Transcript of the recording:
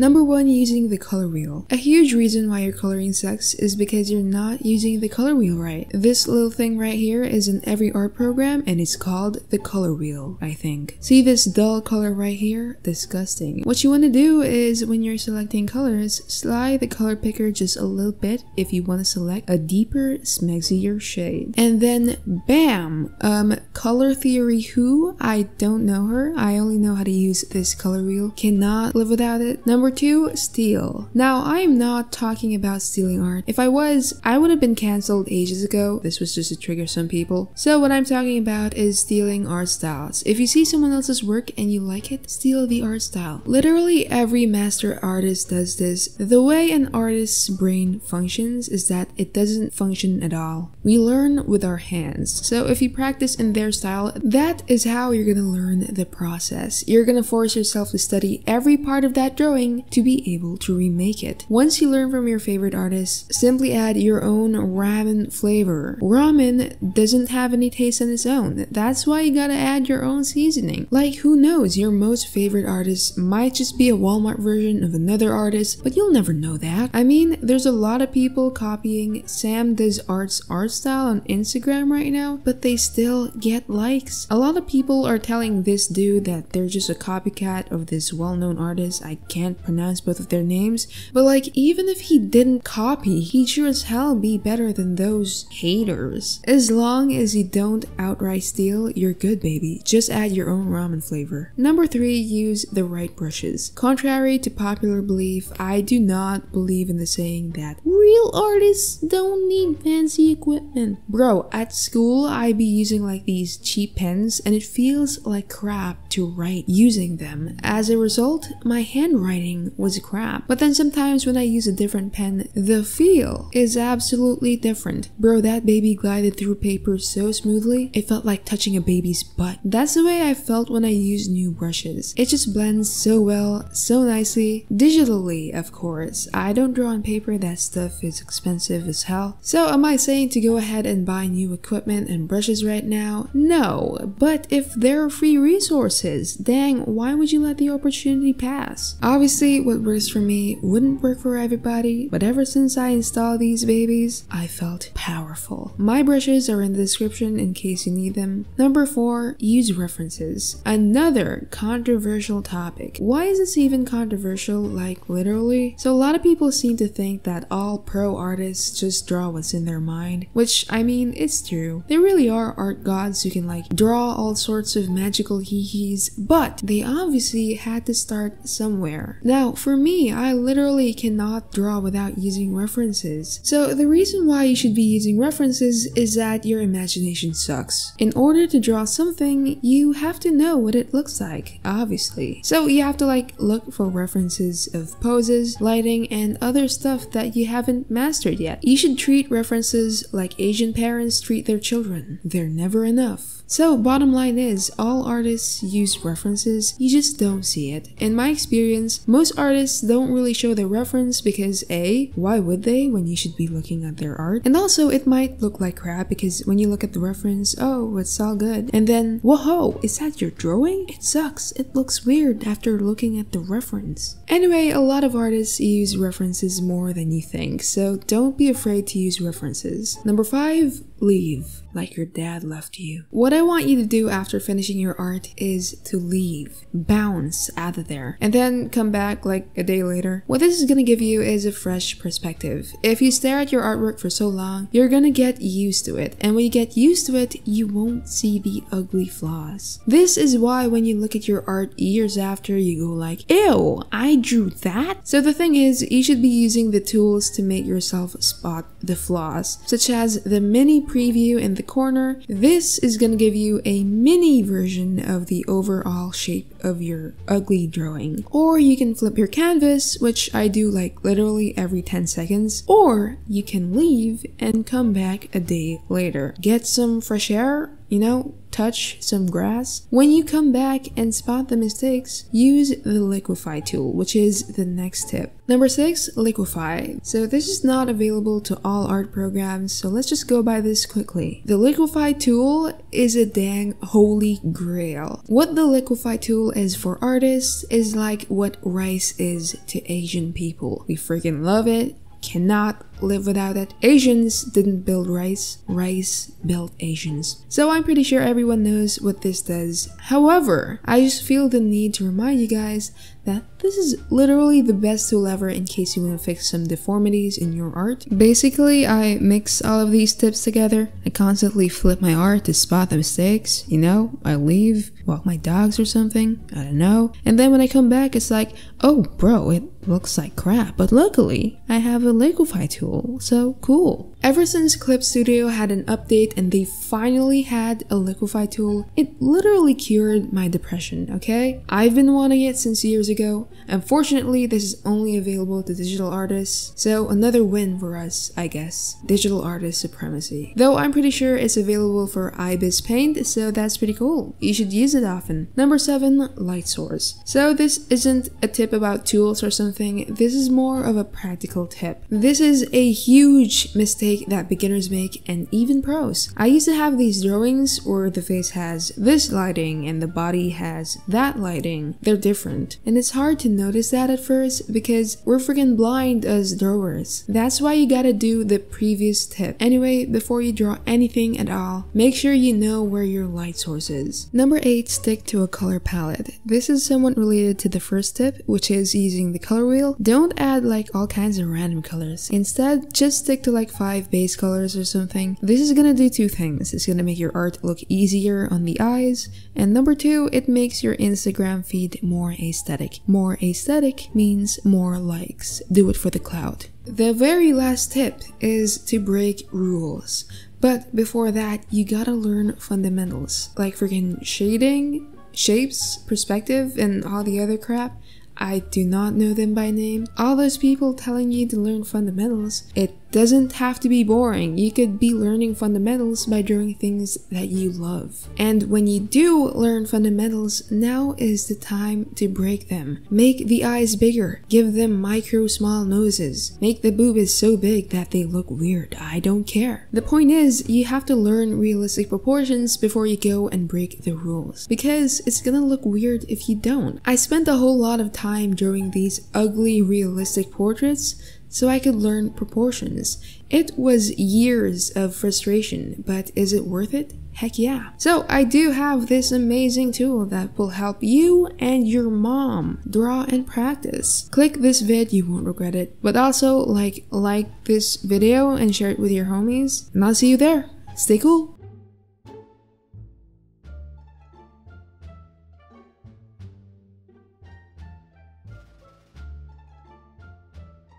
Number one, using the color wheel. A huge reason why your coloring sucks is because you're not using the color wheel right. This little thing right here is in every art program and it's called the color wheel, I think. See this dull color right here? Disgusting. What you want to do is when you're selecting colors, slide the color picker just a little bit if you want to select a deeper, smexier shade. And then bam! Um, color theory who? I don't know her. I only know how to use this color wheel. Cannot live without it. Number two, steal. Now, I am not talking about stealing art. If I was, I would have been cancelled ages ago. This was just to trigger some people. So what I'm talking about is stealing art styles. If you see someone else's work and you like it, steal the art style. Literally every master artist does this. The way an artist's brain functions is that it doesn't function at all. We learn with our hands. So if you practice in their style, that is how you're gonna learn the process. You're gonna force yourself to study every part of that drawing to be able to remake it. Once you learn from your favorite artist, simply add your own ramen flavor. Ramen doesn't have any taste on its own. That's why you gotta add your own seasoning. Like who knows, your most favorite artist might just be a Walmart version of another artist, but you'll never know that. I mean, there's a lot of people copying Sam Does Art's art style on Instagram right now, but they still get likes. A lot of people are telling this dude that they're just a copycat of this well-known artist. I can't pronounce both of their names, but like even if he didn't copy, he'd sure as hell be better than those haters. As long as you don't outright steal, you're good baby. Just add your own ramen flavor. Number 3. Use the right brushes. Contrary to popular belief, I do not believe in the saying that real artists don't need fancy equipment. Bro, at school I be using like these cheap pens and it feels like crap to write using them. As a result, my handwriting was crap. But then sometimes when I use a different pen, the feel is absolutely different. Bro, that baby glided through paper so smoothly, it felt like touching a baby's butt. That's the way I felt when I used new brushes. It just blends so well, so nicely, digitally of course. I don't draw on paper, that stuff is expensive as hell. So am I saying to go ahead and buy new equipment and brushes right now? No, but if there are free resources, dang, why would you let the opportunity pass? Obviously, what works for me wouldn't work for everybody, but ever since I installed these babies, I felt powerful. My brushes are in the description in case you need them. Number 4. Use references. Another controversial topic. Why is this even controversial, like literally? So a lot of people seem to think that all pro artists just draw what's in their mind, which I mean, it's true. There really are art gods who can like draw all sorts of magical hee-hees, but they obviously had to start somewhere. Now, for me, I literally cannot draw without using references. So the reason why you should be using references is that your imagination sucks. In order to draw something, you have to know what it looks like, obviously. So you have to like look for references of poses, lighting, and other stuff that you haven't mastered yet. You should treat references like Asian parents treat their children. They're never enough. So bottom line is, all artists use references, you just don't see it. In my experience, most artists don't really show their reference because A, why would they when you should be looking at their art? And also it might look like crap because when you look at the reference, oh, it's all good. And then, whoa, is that your drawing? It sucks. It looks weird after looking at the reference. Anyway, a lot of artists use references more than you think, so don't be afraid to use references. Number 5. Leave like your dad left you. What I want you to do after finishing your art is to leave, bounce out of there, and then come back like a day later. What this is gonna give you is a fresh perspective. If you stare at your artwork for so long, you're gonna get used to it, and when you get used to it, you won't see the ugly flaws. This is why when you look at your art years after, you go like, ew, I drew that? So the thing is, you should be using the tools to make yourself spot the flaws, such as the mini preview in the corner. This is going to give you a mini version of the overall shape of your ugly drawing. Or you can flip your canvas, which I do like literally every 10 seconds, or you can leave and come back a day later. Get some fresh air, you know, touch some grass. When you come back and spot the mistakes, use the liquify tool, which is the next tip. Number six, liquify. So this is not available to all art programs, so let's just go by this quickly. The liquify tool is a dang holy grail. What the liquify tool is for artists is like what rice is to Asian people. We freaking love it cannot live without it. Asians didn't build rice, rice built Asians. So I'm pretty sure everyone knows what this does. However, I just feel the need to remind you guys that this is literally the best tool ever in case you want to fix some deformities in your art. Basically, I mix all of these tips together. I constantly flip my art to spot the mistakes, you know? I leave, walk my dogs or something, I don't know. And then when I come back, it's like, oh bro, it looks like crap. But luckily, I have a liquify tool, so cool. Ever since Clip Studio had an update and they finally had a liquify tool, it literally cured my depression, okay? I've been wanting it since years ago. Unfortunately, this is only available to digital artists, so another win for us, I guess. Digital artist supremacy. Though I'm pretty sure it's available for IBIS Paint, so that's pretty cool. You should use it often. Number 7. Light Source. So this isn't a tip about tools or something, this is more of a practical tip. This is a huge mistake mistake that beginners make and even pros. I used to have these drawings where the face has this lighting and the body has that lighting. They're different. And it's hard to notice that at first because we're freaking blind as drawers. That's why you gotta do the previous tip. Anyway, before you draw anything at all, make sure you know where your light source is. Number 8. Stick to a color palette. This is somewhat related to the first tip, which is using the color wheel. Don't add like all kinds of random colors. Instead, just stick to like 5 five base colors or something. This is gonna do two things. It's gonna make your art look easier on the eyes, and number two, it makes your Instagram feed more aesthetic. More aesthetic means more likes. Do it for the cloud. The very last tip is to break rules. But before that, you gotta learn fundamentals, like freaking shading, shapes, perspective, and all the other crap. I do not know them by name. All those people telling you to learn fundamentals, it doesn't have to be boring. You could be learning fundamentals by doing things that you love. And when you do learn fundamentals, now is the time to break them. Make the eyes bigger. Give them micro small noses. Make the boobies so big that they look weird. I don't care. The point is, you have to learn realistic proportions before you go and break the rules. Because it's gonna look weird if you don't. I spent a whole lot of time drawing these ugly realistic portraits so I could learn proportions. It was years of frustration, but is it worth it? Heck yeah. So I do have this amazing tool that will help you and your mom draw and practice. Click this vid, you won't regret it. But also like like this video and share it with your homies. And I'll see you there. Stay cool.